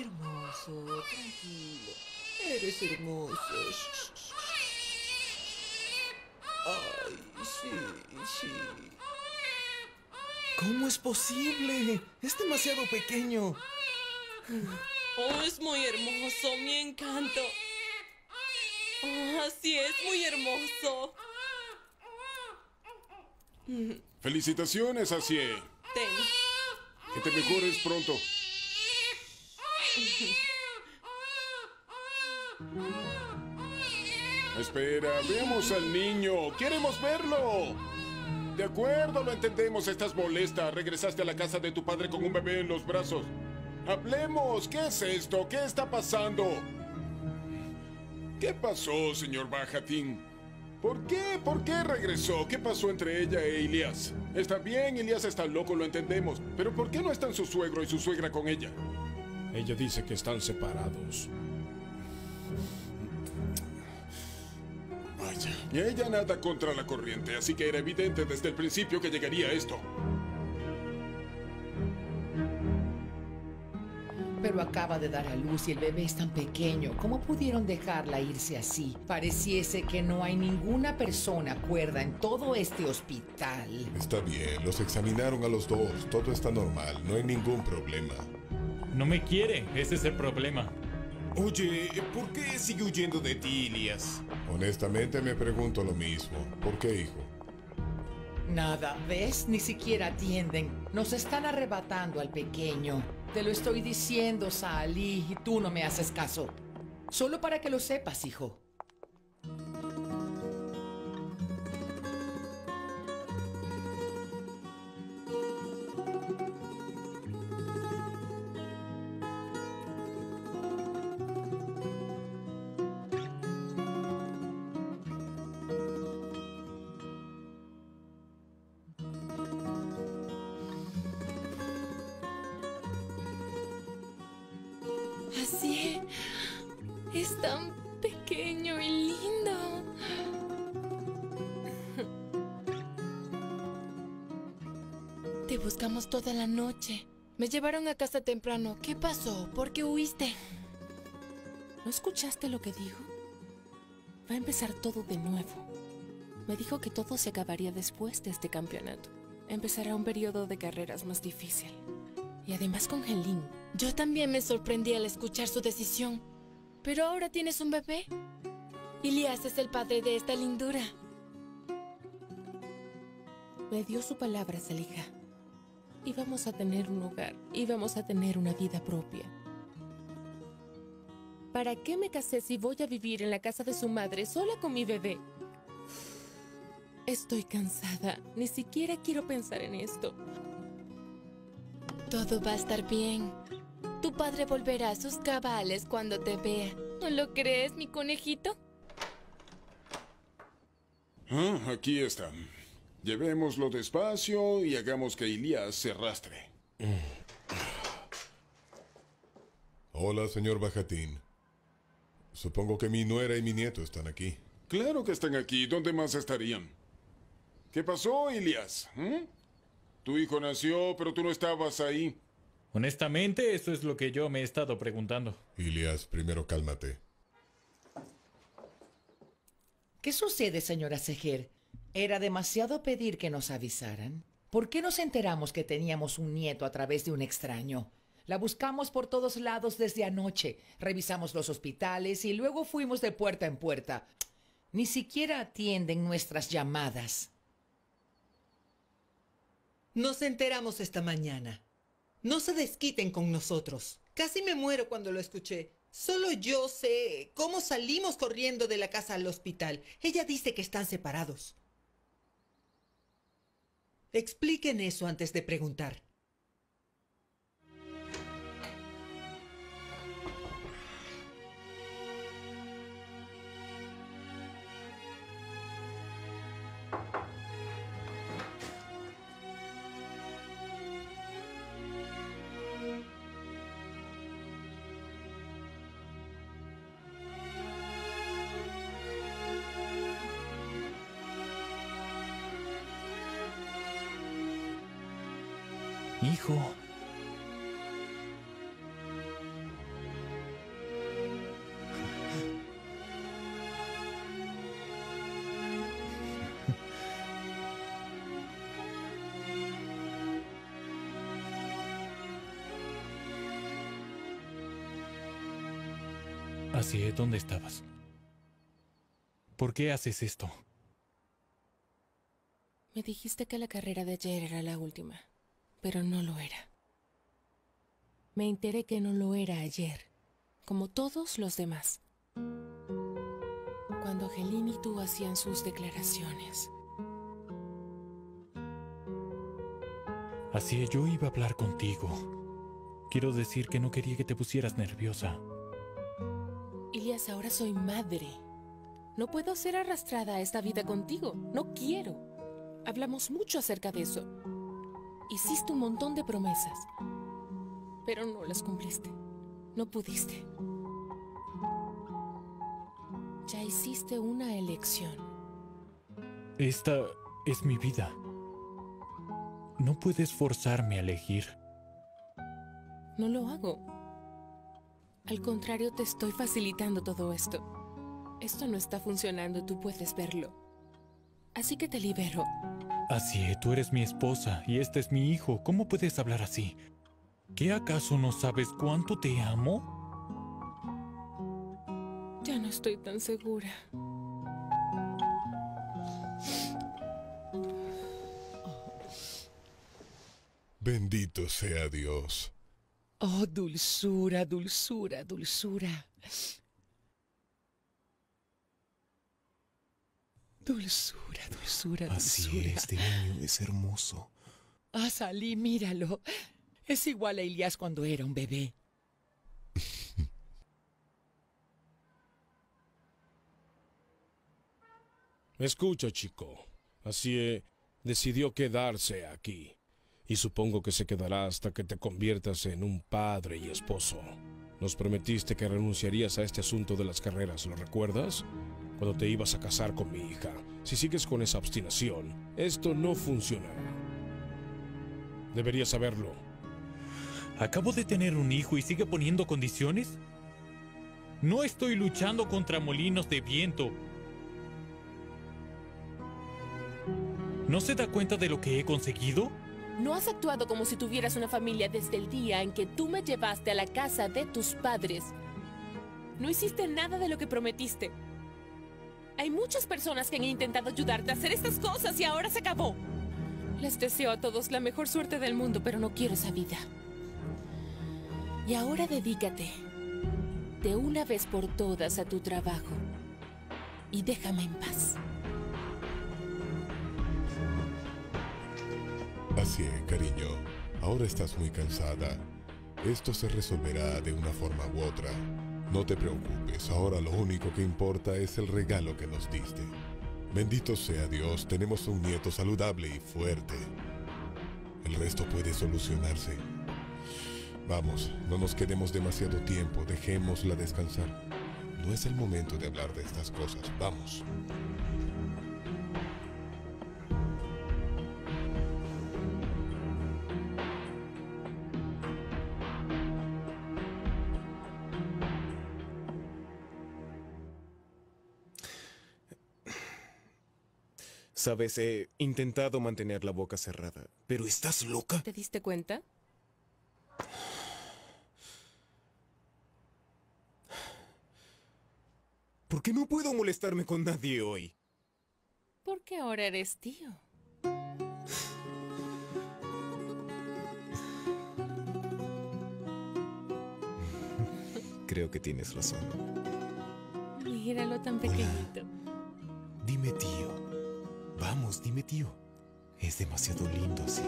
Hermoso, tranquilo. Eres hermoso. Ay, sí, sí. ¿Cómo es posible? Es demasiado pequeño. Oh, es muy hermoso, mi encanto. Ah, sí, es muy hermoso. Felicitaciones, Asie. Ten. Que te mejores pronto. Espera, veamos al niño. Queremos verlo. De acuerdo, lo entendemos. Estás molesta. Regresaste a la casa de tu padre con un bebé en los brazos. Hablemos. ¿Qué es esto? ¿Qué está pasando? ¿Qué pasó, señor Bajatín? ¿Por qué? ¿Por qué regresó? ¿Qué pasó entre ella e Elias? Está bien, Elias está loco, lo entendemos. Pero ¿por qué no están su suegro y su suegra con ella? Ella dice que están separados. Vaya. Y ella nada contra la corriente, así que era evidente desde el principio que llegaría esto. Pero acaba de dar a luz y el bebé es tan pequeño. ¿Cómo pudieron dejarla irse así? Pareciese que no hay ninguna persona cuerda en todo este hospital. Está bien, los examinaron a los dos. Todo está normal, no hay ningún problema. No me quiere, ese es el problema. Oye, ¿por qué sigue huyendo de ti, Elias? Honestamente me pregunto lo mismo. ¿Por qué, hijo? Nada, ¿ves? Ni siquiera atienden. Nos están arrebatando al pequeño. Te lo estoy diciendo, Sally, y tú no me haces caso. Solo para que lo sepas, hijo. Te buscamos toda la noche. Me llevaron a casa temprano. ¿Qué pasó? ¿Por qué huiste? ¿No escuchaste lo que dijo? Va a empezar todo de nuevo. Me dijo que todo se acabaría después de este campeonato. Empezará un periodo de carreras más difícil. Y además con Helene. Yo también me sorprendí al escuchar su decisión. Pero ahora tienes un bebé. Ilias es el padre de esta lindura. Me dio su palabra, Salija. Íbamos a tener un hogar, íbamos a tener una vida propia. ¿Para qué me casé si voy a vivir en la casa de su madre sola con mi bebé? Estoy cansada, ni siquiera quiero pensar en esto. Todo va a estar bien. Tu padre volverá a sus cabales cuando te vea. ¿No lo crees, mi conejito? Ah, aquí está. Llevémoslo despacio y hagamos que Elías se arrastre. Hola, señor Bajatín. Supongo que mi nuera y mi nieto están aquí. Claro que están aquí. ¿Dónde más estarían? ¿Qué pasó, Elias? ¿Mm? Tu hijo nació, pero tú no estabas ahí. Honestamente, eso es lo que yo me he estado preguntando. Ilias, primero cálmate. ¿Qué sucede, señora Seger? ¿Era demasiado pedir que nos avisaran? ¿Por qué nos enteramos que teníamos un nieto a través de un extraño? La buscamos por todos lados desde anoche. Revisamos los hospitales y luego fuimos de puerta en puerta. Ni siquiera atienden nuestras llamadas. Nos enteramos esta mañana. No se desquiten con nosotros. Casi me muero cuando lo escuché. Solo yo sé cómo salimos corriendo de la casa al hospital. Ella dice que están separados. Expliquen eso antes de preguntar. hijo. Así es, ¿dónde estabas? ¿Por qué haces esto? Me dijiste que la carrera de ayer era la última pero no lo era. Me enteré que no lo era ayer, como todos los demás. Cuando Angelina y tú hacían sus declaraciones. Así es, yo iba a hablar contigo. Quiero decir que no quería que te pusieras nerviosa. Ilias, ahora soy madre. No puedo ser arrastrada a esta vida contigo. No quiero. Hablamos mucho acerca de eso. Hiciste un montón de promesas, pero no las cumpliste. No pudiste. Ya hiciste una elección. Esta es mi vida. No puedes forzarme a elegir. No lo hago. Al contrario, te estoy facilitando todo esto. Esto no está funcionando, tú puedes verlo. Así que te libero. Así es, tú eres mi esposa y este es mi hijo. ¿Cómo puedes hablar así? ¿Qué acaso no sabes cuánto te amo? Ya no estoy tan segura. Bendito sea Dios. Oh, dulzura, dulzura, dulzura. Dulzura, dulzura, Así dulzura. es, este niño es hermoso. Ah, Salí, míralo. Es igual a Elías cuando era un bebé. Escucha, chico. Así decidió quedarse aquí. Y supongo que se quedará hasta que te conviertas en un padre y esposo. Nos prometiste que renunciarías a este asunto de las carreras, ¿lo recuerdas? Cuando te ibas a casar con mi hija. Si sigues con esa obstinación, esto no funcionará. Deberías saberlo. ¿Acabo de tener un hijo y sigue poniendo condiciones? No estoy luchando contra molinos de viento. ¿No se da cuenta de lo que he conseguido? No has actuado como si tuvieras una familia desde el día en que tú me llevaste a la casa de tus padres. No hiciste nada de lo que prometiste. Hay muchas personas que han intentado ayudarte a hacer estas cosas y ahora se acabó. Les deseo a todos la mejor suerte del mundo, pero no quiero esa vida. Y ahora dedícate de una vez por todas a tu trabajo y déjame en paz. Así es, cariño. Ahora estás muy cansada. Esto se resolverá de una forma u otra. No te preocupes, ahora lo único que importa es el regalo que nos diste. Bendito sea Dios, tenemos un nieto saludable y fuerte. El resto puede solucionarse. Vamos, no nos quedemos demasiado tiempo, dejémosla descansar. No es el momento de hablar de estas cosas, vamos. Sabes, he intentado mantener la boca cerrada. ¿Pero estás loca? ¿Te diste cuenta? ¿Por qué no puedo molestarme con nadie hoy? Porque ahora eres tío. Creo que tienes razón. Míralo tan pequeñito. Dime tío. Vamos, dime tío. Es demasiado lindo así.